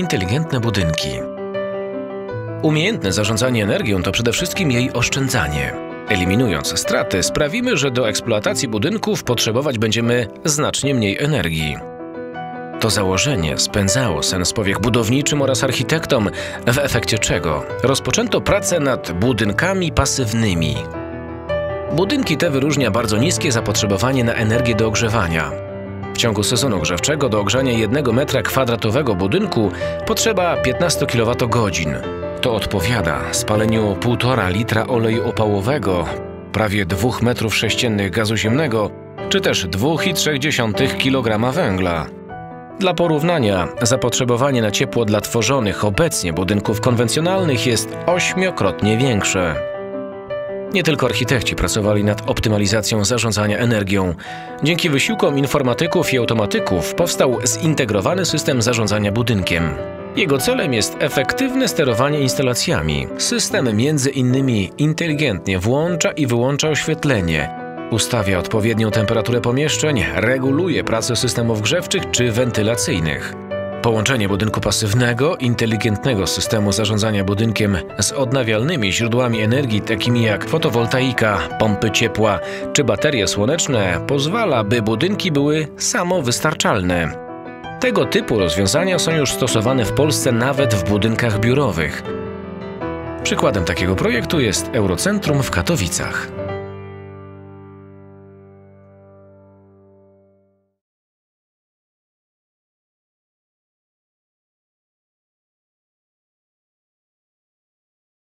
inteligentne budynki. Umiejętne zarządzanie energią to przede wszystkim jej oszczędzanie. Eliminując straty, sprawimy, że do eksploatacji budynków potrzebować będziemy znacznie mniej energii. To założenie spędzało sens powiek budowniczym oraz architektom, w efekcie czego rozpoczęto pracę nad budynkami pasywnymi. Budynki te wyróżnia bardzo niskie zapotrzebowanie na energię do ogrzewania. Ciągu sezonu grzewczego do ogrzania 1 metra kwadratowego budynku potrzeba 15 kWh. To odpowiada spaleniu 1,5 litra oleju opałowego, prawie 2 metrów sześciennych gazu ziemnego, czy też 2,3 kg węgla. Dla porównania, zapotrzebowanie na ciepło dla tworzonych obecnie budynków konwencjonalnych jest ośmiokrotnie większe. Nie tylko architekci pracowali nad optymalizacją zarządzania energią. Dzięki wysiłkom informatyków i automatyków powstał zintegrowany system zarządzania budynkiem. Jego celem jest efektywne sterowanie instalacjami. System między innymi inteligentnie włącza i wyłącza oświetlenie, ustawia odpowiednią temperaturę pomieszczeń, reguluje pracę systemów grzewczych czy wentylacyjnych. Połączenie budynku pasywnego, inteligentnego systemu zarządzania budynkiem z odnawialnymi źródłami energii, takimi jak fotowoltaika, pompy ciepła czy baterie słoneczne, pozwala, by budynki były samowystarczalne. Tego typu rozwiązania są już stosowane w Polsce nawet w budynkach biurowych. Przykładem takiego projektu jest Eurocentrum w Katowicach.